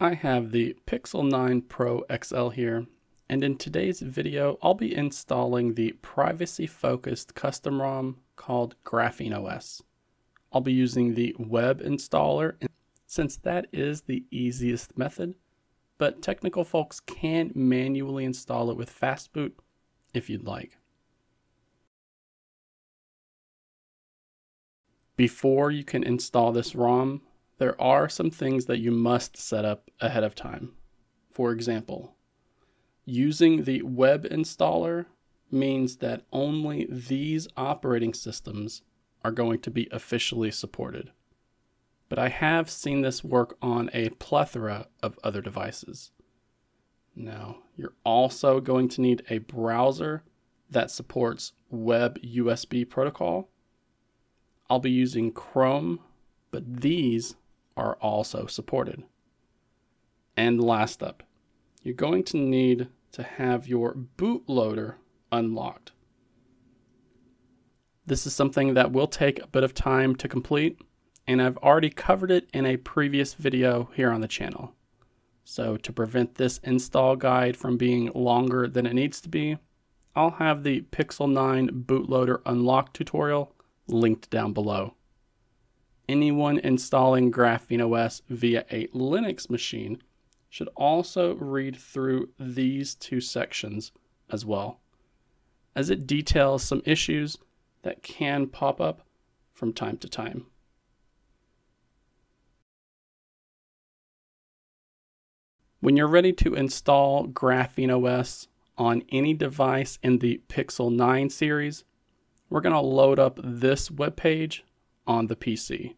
I have the Pixel 9 Pro XL here, and in today's video, I'll be installing the privacy-focused custom ROM called Graphene OS. I'll be using the web installer since that is the easiest method, but technical folks can manually install it with Fastboot if you'd like. Before you can install this ROM, there are some things that you must set up ahead of time. For example, using the web installer means that only these operating systems are going to be officially supported. But I have seen this work on a plethora of other devices. Now, you're also going to need a browser that supports Web USB protocol. I'll be using Chrome, but these are also supported. And last up, you're going to need to have your bootloader unlocked. This is something that will take a bit of time to complete, and I've already covered it in a previous video here on the channel. So to prevent this install guide from being longer than it needs to be, I'll have the Pixel 9 bootloader unlock tutorial linked down below anyone installing Graphene OS via a Linux machine should also read through these two sections as well, as it details some issues that can pop up from time to time. When you're ready to install Graphene OS on any device in the Pixel 9 series, we're going to load up this web page on the PC.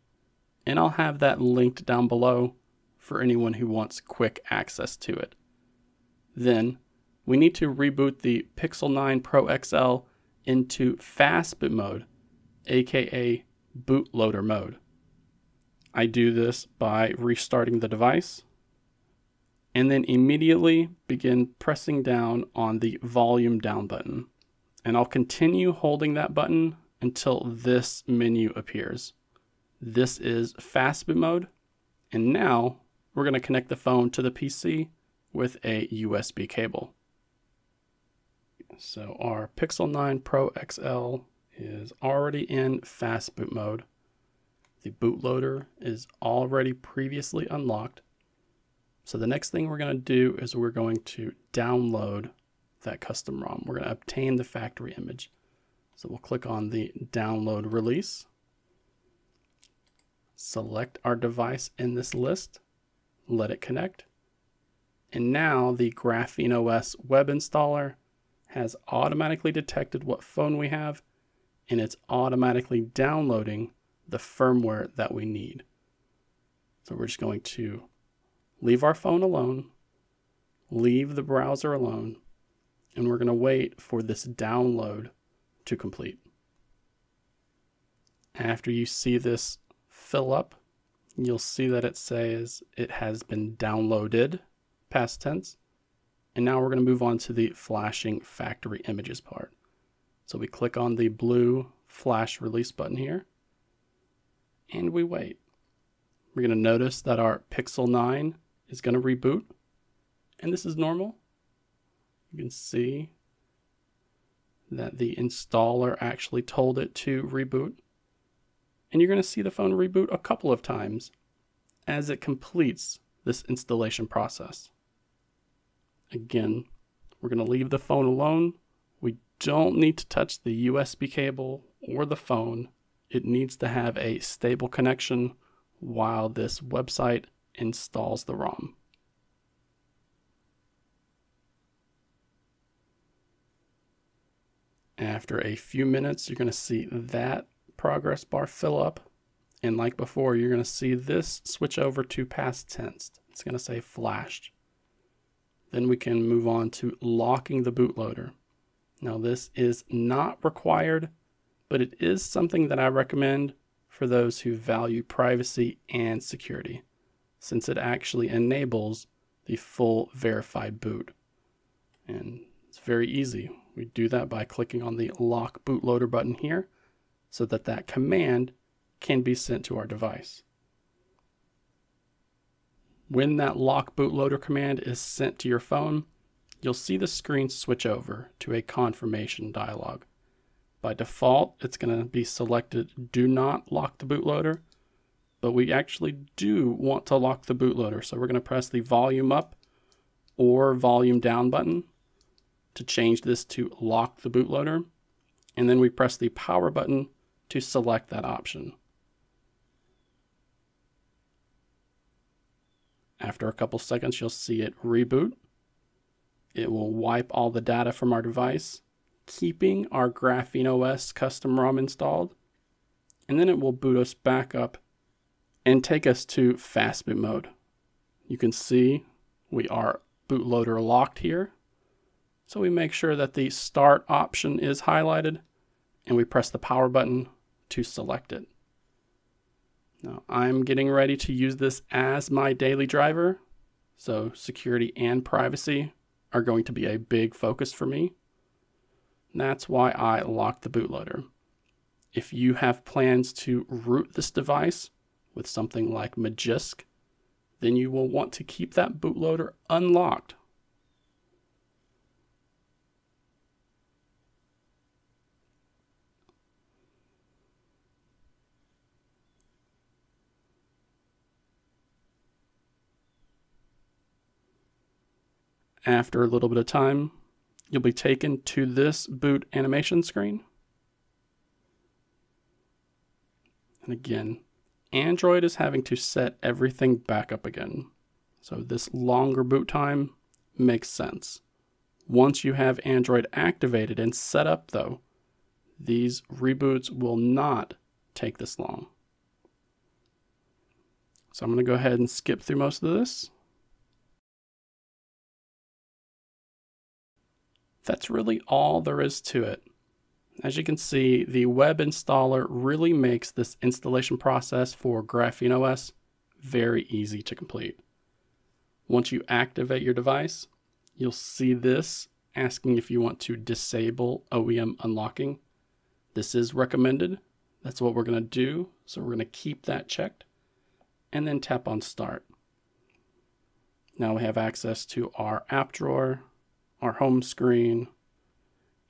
And I'll have that linked down below for anyone who wants quick access to it. Then we need to reboot the Pixel 9 Pro XL into fast boot mode, aka bootloader mode. I do this by restarting the device and then immediately begin pressing down on the volume down button. And I'll continue holding that button until this menu appears. This is fast boot mode. And now we're going to connect the phone to the PC with a USB cable. So our Pixel 9 Pro XL is already in fast boot mode. The bootloader is already previously unlocked. So the next thing we're going to do is we're going to download that custom ROM. We're going to obtain the factory image. So we'll click on the download release. Select our device in this list, let it connect. And now the Graphene OS web installer has automatically detected what phone we have and it's automatically downloading the firmware that we need. So we're just going to leave our phone alone, leave the browser alone, and we're going to wait for this download to complete. After you see this fill up, you'll see that it says it has been downloaded, past tense. And now we're going to move on to the flashing factory images part. So we click on the blue flash release button here, and we wait. We're going to notice that our Pixel 9 is going to reboot, and this is normal. You can see that the installer actually told it to reboot and you're going to see the phone reboot a couple of times as it completes this installation process. Again, we're going to leave the phone alone. We don't need to touch the USB cable or the phone. It needs to have a stable connection while this website installs the ROM. After a few minutes, you're going to see that progress bar fill up. And like before, you're going to see this switch over to past tense. It's going to say flashed. Then we can move on to locking the bootloader. Now this is not required, but it is something that I recommend for those who value privacy and security, since it actually enables the full verified boot. And it's very easy. We do that by clicking on the lock bootloader button here so that that command can be sent to our device. When that lock bootloader command is sent to your phone, you'll see the screen switch over to a confirmation dialog. By default, it's going to be selected do not lock the bootloader, but we actually do want to lock the bootloader. So we're going to press the volume up or volume down button to change this to lock the bootloader. And then we press the power button to select that option. After a couple seconds, you'll see it reboot. It will wipe all the data from our device, keeping our Graphene OS custom ROM installed, and then it will boot us back up and take us to fast boot mode. You can see we are bootloader locked here. So we make sure that the start option is highlighted and we press the power button to select it. Now I'm getting ready to use this as my daily driver. So security and privacy are going to be a big focus for me. And That's why I locked the bootloader. If you have plans to root this device with something like Magisk, then you will want to keep that bootloader unlocked. After a little bit of time, you'll be taken to this boot animation screen. And again, Android is having to set everything back up again. So this longer boot time makes sense. Once you have Android activated and set up though, these reboots will not take this long. So I'm going to go ahead and skip through most of this. That's really all there is to it. As you can see, the web installer really makes this installation process for Graphene OS very easy to complete. Once you activate your device, you'll see this asking if you want to disable OEM unlocking. This is recommended. That's what we're going to do. So we're going to keep that checked and then tap on start. Now we have access to our app drawer, our home screen,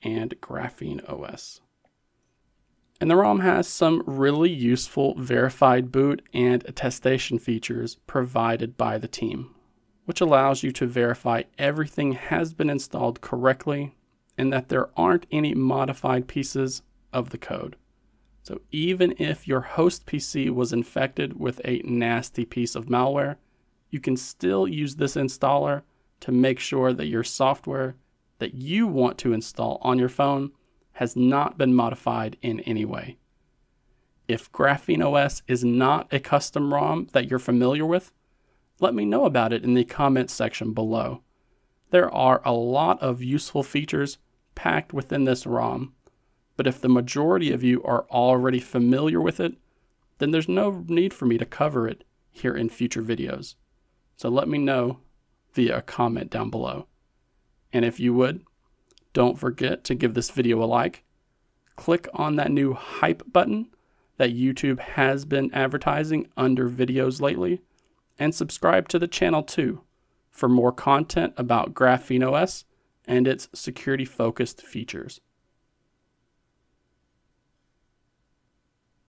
and Graphene OS. And the ROM has some really useful verified boot and attestation features provided by the team, which allows you to verify everything has been installed correctly and that there aren't any modified pieces of the code. So even if your host PC was infected with a nasty piece of malware, you can still use this installer to make sure that your software that you want to install on your phone has not been modified in any way. If Graphene OS is not a custom ROM that you're familiar with, let me know about it in the comments section below. There are a lot of useful features packed within this ROM, but if the majority of you are already familiar with it, then there's no need for me to cover it here in future videos. So let me know via a comment down below. And if you would, don't forget to give this video a like. Click on that new hype button that YouTube has been advertising under videos lately. And subscribe to the channel too for more content about Graphene OS and its security focused features.